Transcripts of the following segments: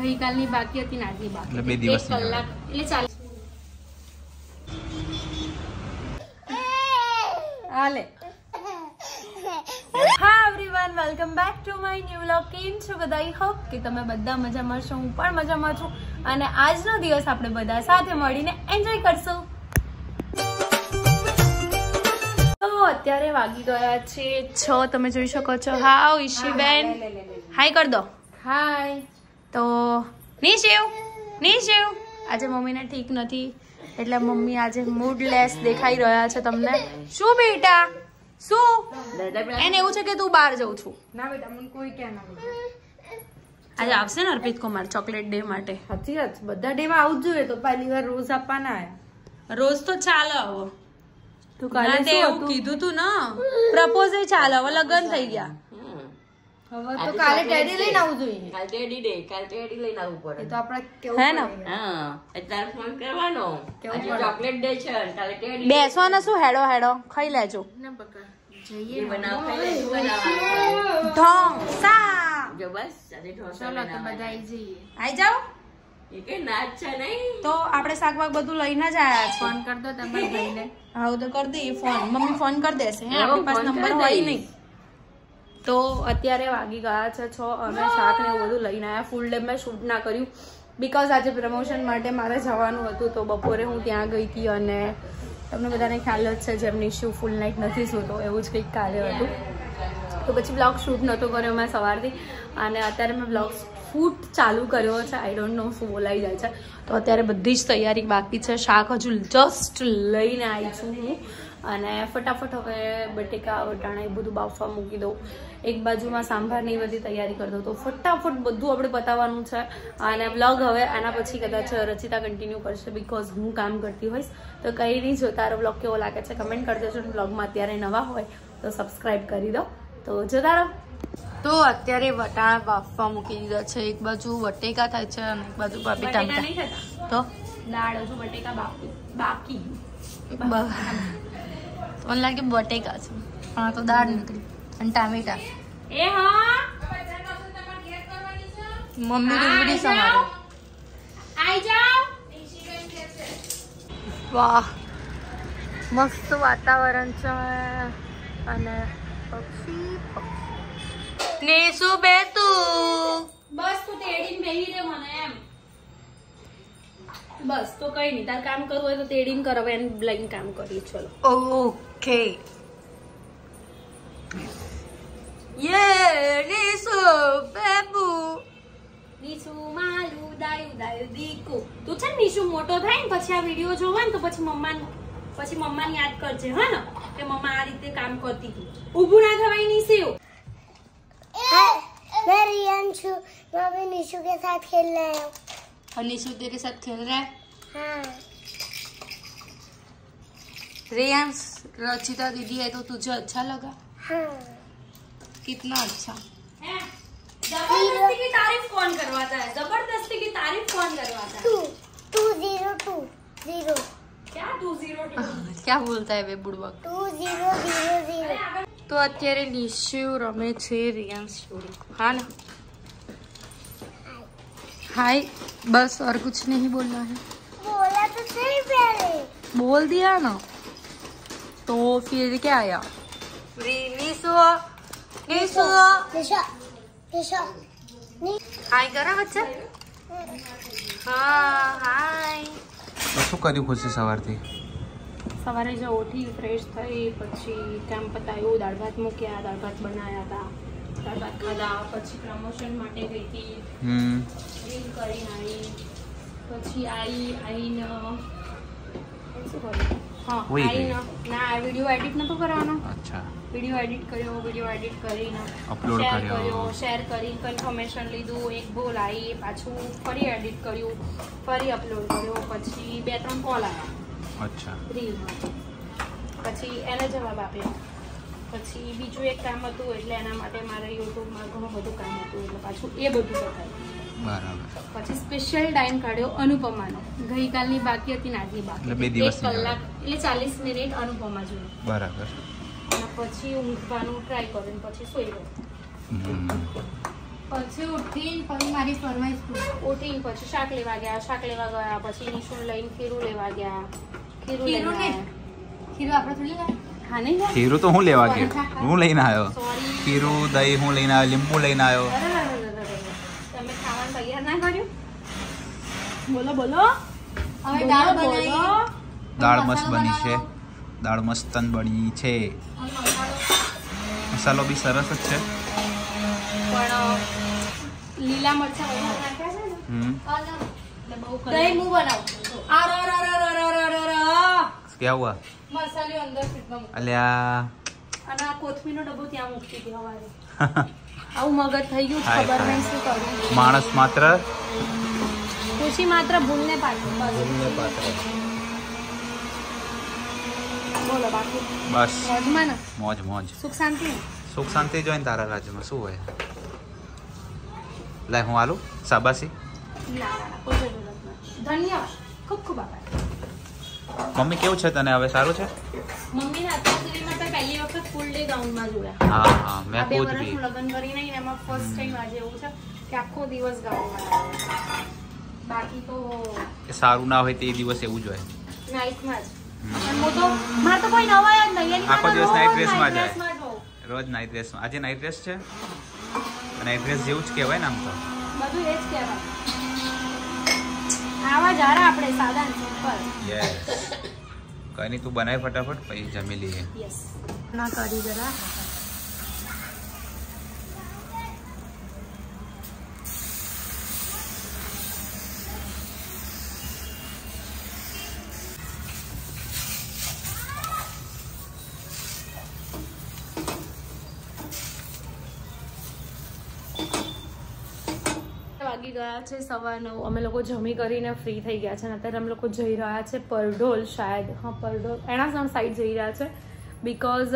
ગઈકાલની બાકી હતી આજની બાકી એટલે બે એક કલાક. એટલે ચાલીસ હાલે હા everyone welcome back to my new vlog કેમ છો બધા? આઈ હોપ કે તમે બધા મજામાં છો હું પણ મજામાં છું. અને આજનો દિવસ આપણે બધા સાથે મળીને એન્જોય કરશું. તો અત્યારે વાગી ગયા છે છ. તમે જોઈ શકો છો. હા ઈશીબેન હાય કર દો. હાય તો નિશિવ નિશિવ. આજે મમ્મીને ઠીક નથી. એટલે મમ્મી આજે મૂડલેસ દેખાઈ રહ્યા છે તમને. શું બેટા? શું? એને એવું છે કે તું બહાર જઉં છું. ના બેટા મને કોઈ કે ના આજે આવશે ને અર્પિત કુમાર ચોકલેટ ડે માટે. સાચી વાત બધા ડે માં આવું જ જોઈએ તો પહેલી વાર રોજ આપવાના રોજ તો ચાલે હવે તું કાલે એવું કીધું તું ને. પ્રપોઝ ચાલે હવે લગ્ન થઈ ગયા. હવે તો કાલે ટેડી લઈને આવવું જોઈએ. કાલ ટેડી ડે કાલ ટેડી લઈને આવવું પડે. તો આપણે કેવું હે ને? હા અત્યારે ફોન કરવાનો. આજે ચોકલેટ ડે છે કાલે ટેડી બેસવાના શું હેડો હેડો? ખાઈ લેજો. ના બકા. ડે બનાવ ખાઈ લેજો બનાવવાનું જો બસ આજે ઢોસા ચલો તો બધા આઈ જઈએ. આઈ જાઓ? એ કે નાચ છે નહીં. તો આપણે શાકભાગ બધું લઈને જ આયા છે. ફોન કર દો તમારા ભાઈને. હા તો કરી દઈએ ફોન. મમ્મી ફોન કરી દેશે હે? હા, આપણી પાસે નંબર હોય નહીં. તો અત્યારે વાગી ગયા છે છ અમે શાક ને એવું બધું લઈને આવ્યા ફૂલ ડે મેં શૂટ ના કર્યું. બીકોઝ આજે પ્રમોશન માટે મારે જવાનું હતું, તો બપોરે હું ત્યાં ગઈ હતી અને તમને બધાને ખ્યાલ જ છે જેમની શું ફૂલ નાઇટ નથી સૂતો એવું જ કંઈક કાલે હતું. તો પછી બ્લોગ શૂટ નહોતો કર્યો મેં સવારથી. અને અત્યારે મેં બ્લોગ શૂટ ચાલુ કર્યો છે. આઈ ડોન્ટ નો શું બોલાઈ જાય છે. તો અત્યારે બધી જ તૈયારી બાકી છે. શાક હજુ જસ્ટ લઈને આવી છું હું. અને ફટાફટ હવે બટેકા વટાણા એ બધું બાફવા મૂકી દઉં. એક બાજુમાં સાંભારની બધી તૈયારી કરી દઉં. તો ફટાફટ બધું આપણે પતાવવાનું છે. અને બ્લોગ હવે આના પછી કદાચ રચિતા કન્ટિન્યુ કરશે બીકોઝ હું કામ કરતી હોઈશ. તો કંઈ નહીં જો તારો બ્લોગ કેવો લાગે છે કમેન્ટ કરી દેજો. વ્લોગમાં અત્યારે નવા હોય તો સબસ્ક્રાઈબ કરી દો. તો જોતા રહો તો અત્યારે વટાણા બાફવા મૂકી દીધા છે. એક બાજુ વટેકા થાય છે અને એક બાજુ બાપી ટામેટા. તો? દાળ હજુ બટેકા બાકી. બાકી મને લાગે બટેકા છે. પણ આ તો દાળ નીકળી. અને ટામેટા. એ હા. મમ્મી ડુંગળી સમારે. આઈ જાઓ. વાહ. મસ્ત વાતાવરણ છે. અને પક્ષી પક્ષી. ને શું બે તું બસ તું તેડીને બેહી રે મને એમ. બસ તો કઈ નહીં તાર કામ કરવું હોય તો તેડીને કર હવે એને લઈને કામ કરીએ ચલો ઓકે યે નીસુ બેબુ નીસુ મારું દાયું દાયું દીકુ તું છે ને નીસુ મોટો થાય ને પછી આ વિડીયો જોવા ને તો પછી મમ્માને પછી મમ્માને યાદ કરજે હા ને કે મમ્મા આ રીતે કામ કરતી હતી ઊભું ના થવાય નીસુ मैं रियन छू मैं अभी निशु के साथ खेल रहा हूँ और निशु तेरे साथ खेल रहा है हाँ रेयांश रचिता दीदी है तो तुझे अच्छा लगा हाँ कितना अच्छा जबरदस्ती की तारीफ कौन करवाता है जबरदस्ती की तारीफ कौन करवाता है two two zero two zero क्या टू जीरो टू क्या बोलता है वे बुड़बक टू जीरो जीरो जीरो तो અત્યારે નિશુ રમે છે રિયાંશ જોડે हाँ ना हाय बस और कुछ नहीं बोलना है बोला तो सही पहले बोल दिया ना तो फिर क्या आया निशु निशु निशा निशा नी हाय करा बच्चा हाँ हाय તો શું કર્યું ખુશી સવારથી સવારે જો ઉઠી ફ્રેશ થઈ પછી કામ પતાવ્યું દાળ ભાત મૂક્યા દાળ ભાત બનાવ્યા હતા દાળ ખાધા પછી પ્રમોશન માટે ગઈ હતી. હમ. ડ્રિંક કરીને આવી પછી આવી આવીને શું કર્યું? હા આવીને ના. વીડિયો એડિટ નતો કરવાનો. અચ્છા. વીડિયો એડિટ કર્યો વીડિયો એડિટ કરીને શેર કર્યો. કર્યો શેર કરી કન્ફર્મેશન લીધું એક બોલ આવી પાછું ફરી એડિટ કર્યું ફરી અપલોડ કર્યો પછી બે ત્રણ કોલ આવ્યા. અચ્છા. રીલમાં પછી એને જવાબ આપ્યો. પછી બીજું એક કામ હતું એટલે એના માટે મારે યુટ્યુબમાં ઘણું બધું કામ હતું એટલે પાછું એ બધું બતાવ્યું પછી સ્પેશિયલ ટાઈમ કાઢ્યો અનુપમાનો. ગઈકાલની બાકી હતી આજની બાકી એટલે બે કલાક એટલે ચાલીસ મિનિટ અનુપમા જોયું બરાબર. અને પછી ઊંઘવાનું ટ્રાય કર્યું ને પછી સોઈ ગયો. પછી ઉઠીને પછી મારી ફરમાઈશ. ઉઠીને પછી શાક લેવા ગયા. શાક લેવા ગયા પછી નિશુલ લઈને ખીરું લેવા ગયા. ખીરું ખીરું ને? ખીરું આપણે થોડી લાવે? ખીરું તો હું લેવા ગયો હું લઈને આવ્યો ખીરું દહીં હું લઈને આવ્યો લીંબુ લઈને આવ્યો દાળ મસ્ત બની છે દાળ મસ્તન બની છે મસાલો બી સરસ જ છે લીલા મરચા નાખ્યા છે ને બહુ દહીં હું બનાવું આ ર ર ર ર ર ર ર મસાલો અંદર ફ્રીજમાં અલ્યા. અને આ કોથમીરનો ડબ્બો ત્યાં મૂકી હતી હવારે આવું મગજ થઈ ગયું ખબર નહીં શું કરું માણસ માત્ર? ખુશી માત્ર ભૂલને પાત્ર બોલો બાકી. બસ. મોજમાં ને? મોજ મોજ. સુખ શાંતિ સુખ શાંતિ જોઈને તારા રાજ્યમાં શું હોય? લાય હું આલું? શાબાશી. ધન્યવાદ. ખૂબ ખૂબ આભાર. મમ્મી કેવું છે તને? હવે સારું છે? મમ્મીને અત્યાર સુધીમાં તો પહેલી વખત ફૂલ ડે ગાઉનમાં જોયા હા હા મેં ખુદ બી. વર્ષનું કરી નહીં એમાં ફર્સ્ટ ટાઈમ આજે એવું છે કે આખો દિવસ ગાઉનમાં. બાકી તો કે સારું ના હોય તે દિવસ એવું જ હોય. જ. આખો દિવસ રોજ night માં જાય. જ રોજ નાઇટ ડ્રેસમાં આજે નાઇટ ડ્રેસ છે? નાઇટ ડ્રેસ જેવું જ કહેવાય ને આમ તો. બધું એ જ કહેવાય. આવા જાડા આપણે સાદા ને સિમ્પલ. યસ કઈ નહીં તું બનાય ફટાફટ પછી જમી લઈએ. યસ ના કરી જરા. વાગી ગયા છે સવા નવ. અમે લોકો જમી કરીને ફ્રી થઈ ગયા છે અને અત્યારે અમે લોકો જઈ રહ્યા છે પરઢોલ શાયદ. હા, પરડોલ. એણાસણ સાઈડ જઈ રહ્યા છે. બિકોઝ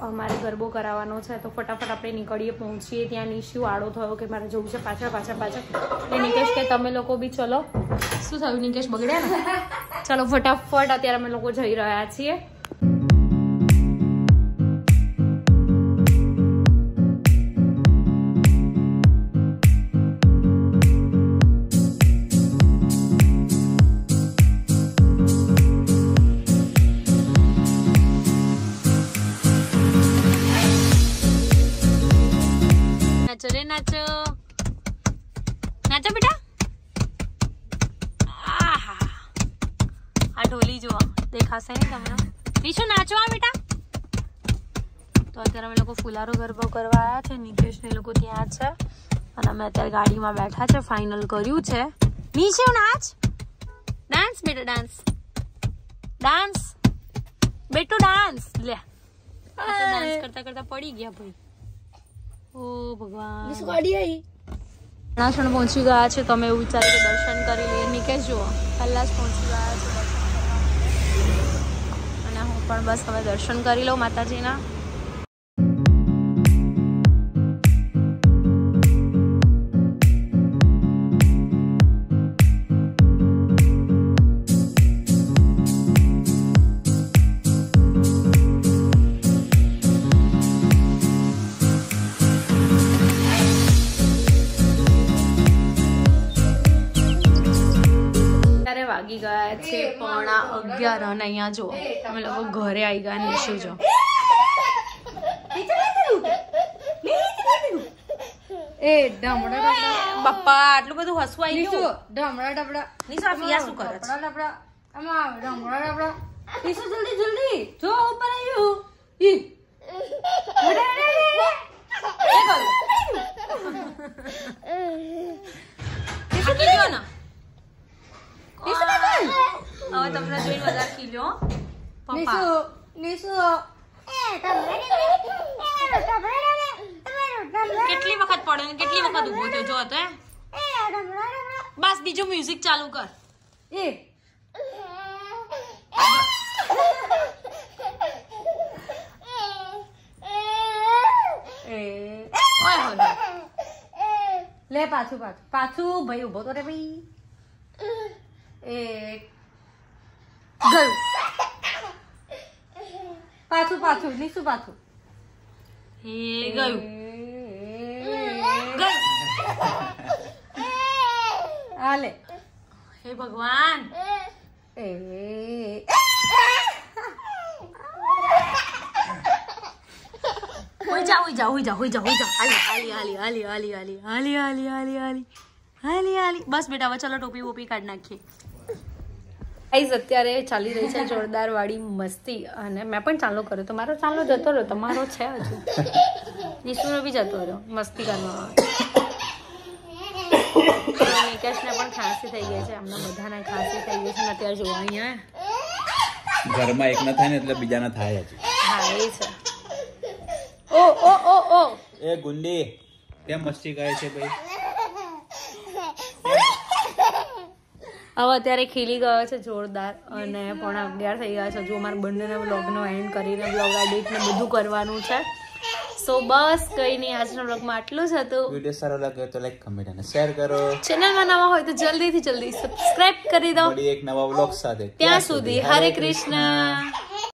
અમારે ગરબો કરાવવાનો છે તો ફટાફટ આપણે નીકળીએ, પહોંચીએ. ત્યાં નિશુ આડો થયો કે મારે જવું છે પાછળ પાછળ પાછળ. એ નિકેશ કે તમે લોકો બી ચલો. શું થયું, નિકેશ બગડ્યા ને? ચલો, ફટાફટ અત્યારે અમે લોકો જઈ રહ્યા છીએ. નાચો રે નાચો નાચો બેટા આહા. આ ઢોલી જુઓ દેખાશે નહીં તમને વિશુ નાચો આ બેટા તો અત્યારે અમે લોકો ફુલારો ગરબો કરવા આવ્યા છે નિકેશ ને એ લોકો ત્યાં છે અને અમે અત્યારે ગાડીમાં બેઠા છે ફાઇનલ કર્યું છે નીચે નાચ ડાન્સ બેટા ડાન્સ ડાન્સ બેટુ ડાન્સ લે ડાન્સ કરતા કરતા પડી ગયા ભાઈ ઓ ભગવાન. પહોંચી ગયા છે તમે એવું વિચારે કે દર્શન કરી લઈએ. નિકેશ જુઓ પહેલા જ પહોંચી ગયા છે અને હું પણ બસ હવે દર્શન કરી લઉં માતાજીના. ગયા છે પોણા અગિયાર અને અહીંયા જો અમે લોકો ઘરે આવી ગયા નિશુ જો. એ ઢમડા ઢમડા બાપા આટલું બધું હસવું આવી ગયું? ઢમડા ઢમડા નિશુ આ પિયા શું કરે છે? ડબડા આમાં આવે ઢમડા ઢમડા નીસુ જલ્દી જલ્દી. જો ઉપર આવ્યું ઈ. અરે, અરે, અરે, અરે. આ કીધું ને નીસુ નીકળ. હવે તમને જોઈને વધારે ખીલ્યો. પપ્પા. નીસુ કેટલી વખત પડ્યો ને કેટલી વખત ઊભો થયો? જો તો બસ બીજું મ્યુઝિક ચાલુ કર. એ. એ હોય લે પાછું પાછું. પાછું ભાઈ ઊભો તો રે ભાઈ. ગયું પાછું પાછું નીસુ પાછું એ ગયું ગયું હાલે હે ભગવાન એ હોઈ જા હોઈ જા હોઈ જા હોઈ જા હોઈ જા હાલી હાલી હાલી હાલી હાલી હાલી હાલી હાલી હાલી હાલી હાલી બસ બેટા હવે ચલો ટોપી વોપી કાઢ નાખીએ ગાઈઝ અત્યારે ચાલી રહી છે જોરદાર વાળી મસ્તી. અને મેં પણ ચાલુ કર્યો તો મારો ચાલો જતો રહ્યો તમારો છે હજુ. નિશુનો બી જતો રહ્યો મસ્તી કરવા નિકેશને પણ ખાંસી થઈ ગઈ છે એમને બધાને ખાંસી થઈ ગઈ છે ને અત્યારે જોવા અહીંયા. ઘરમાં એક ના થાય ને એટલે બીજાના થાય જ હા એ છે. ઓ ઓ ઓ ઓ. એ ગુંડી કેમ મસ્તી કરે છે ભાઈ? હવે અત્યારે ખીલી ગયો છે જોરદાર અને પોણા અગિયાર થઈ ગયા છે. હજુ અમારે બંનેને બ્લોગનો એન્ડ કરીને બ્લોગ એડિટ ને બધું કરવાનું છે. સો બસ કઈ નહીં આજના બ્લોગમાં આટલું જ હતું. વીડિયો સારો લાગ્યો તો લાઈક કમેન્ટ અને શેર કરો. ચેનલમાં નવા હોય તો જલ્દીથી જલ્દી સબસ્ક્રાઇબ કરી દો. એક નવા વ્લોગ સાથે. ત્યાં સુધી હરે કૃષ્ણ